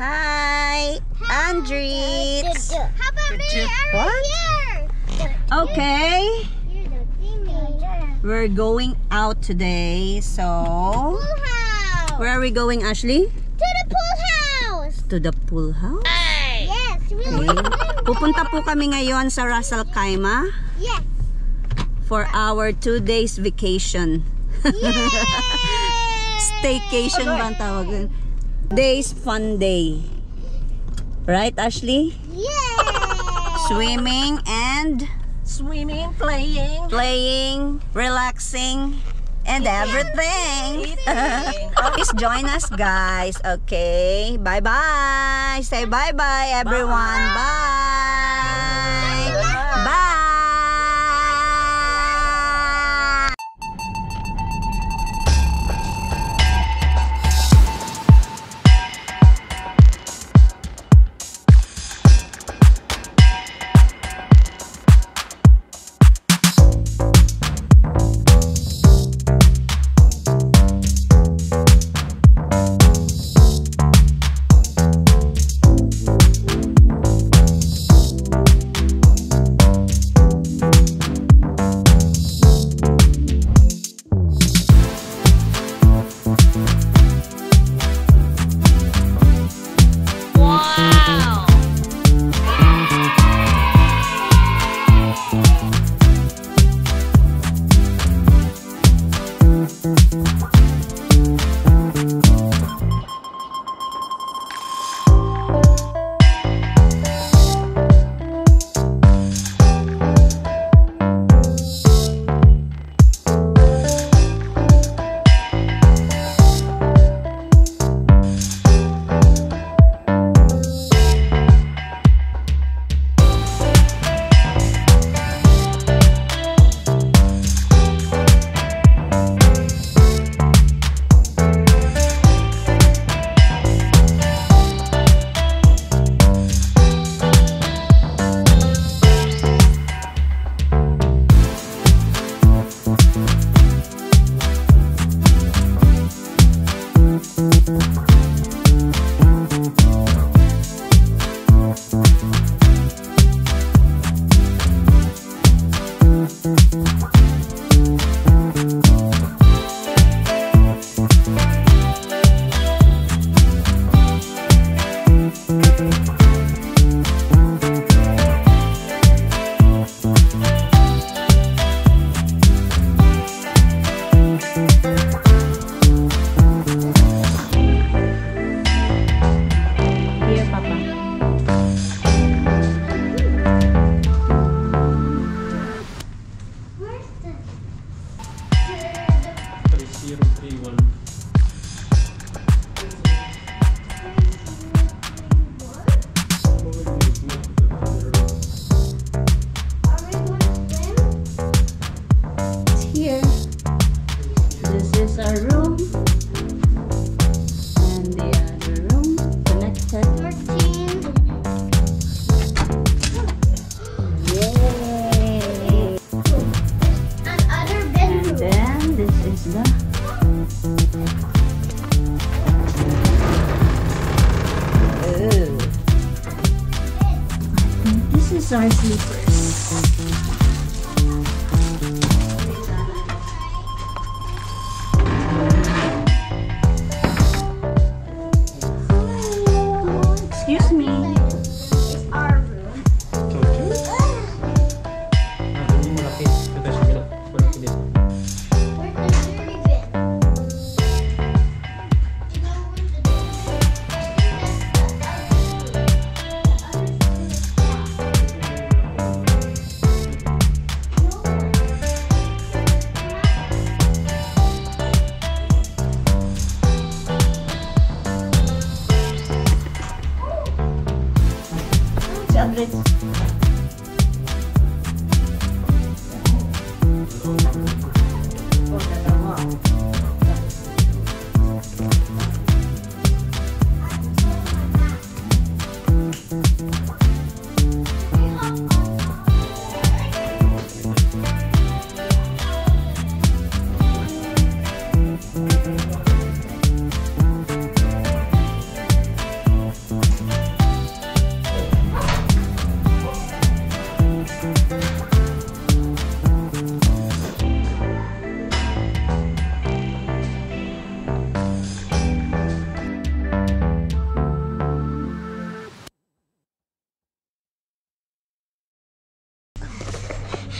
Hi, Andres. How about me? What? Okay, You're the Timmy. we're going out today. So, Pool house. Where are we going, Ashley? To the pool house. To the pool house. Yes, we Okay. Pupunta po kami ngayon sa Russell Kaima Yes. for our two days vacation. Yay! Staycation ba ang tawag? dun? Days fun day. Right, Ashley? Yay! Swimming and Swimming, playing, playing, relaxing, and everything. Please join us, guys. Okay. Bye-bye. Say bye-bye, everyone. Bye.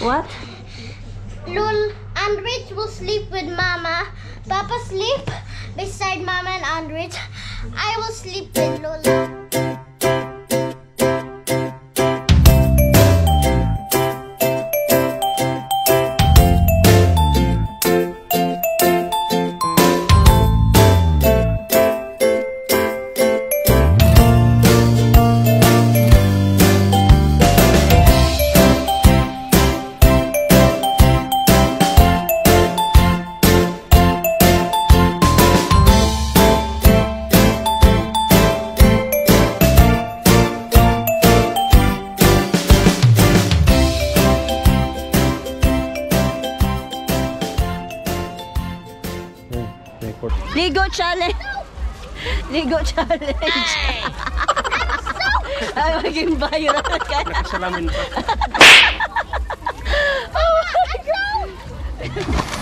What? Lul and Rich will sleep with Mama. Papa sleep beside Mama and Andrich. I will sleep with Lola. Record. Ligo challenge. Ligo challenge. Ay, maging viral ka na. Nakasalamin pa.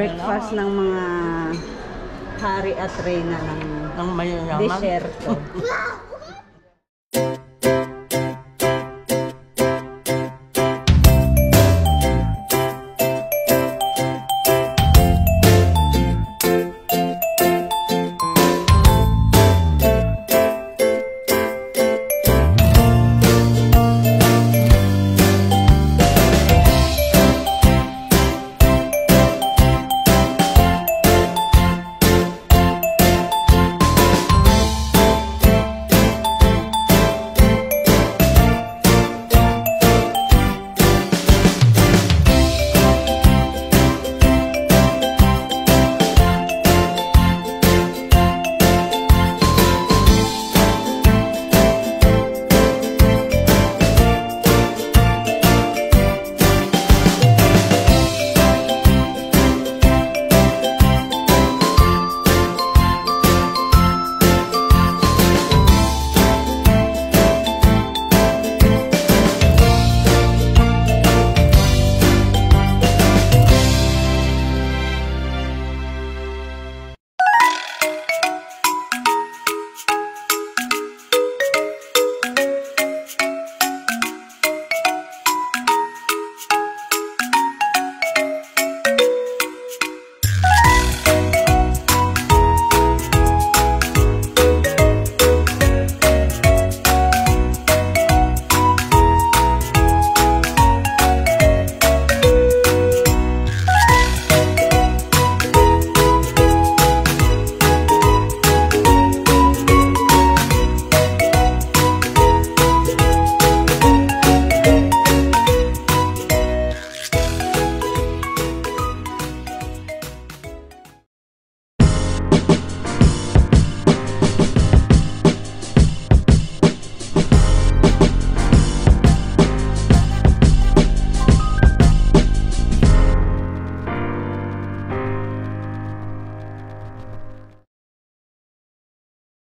breakfast ng mga hari at reyna ng Ang mayayaman. desierto.